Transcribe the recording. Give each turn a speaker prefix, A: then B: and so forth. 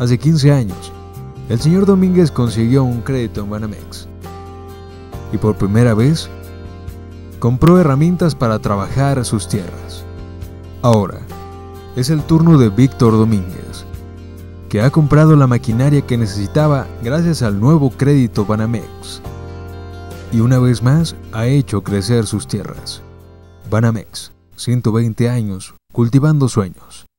A: Hace 15 años, el señor Domínguez consiguió un crédito en Banamex. Y por primera vez, compró herramientas para trabajar sus tierras. Ahora, es el turno de Víctor Domínguez, que ha comprado la maquinaria que necesitaba gracias al nuevo crédito Banamex. Y una vez más ha hecho crecer sus tierras. Banamex, 120 años cultivando sueños.